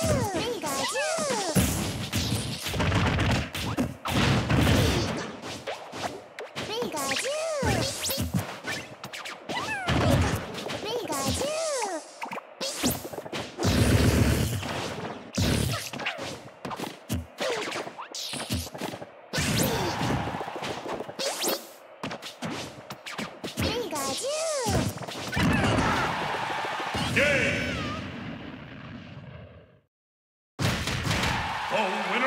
Game! Oh,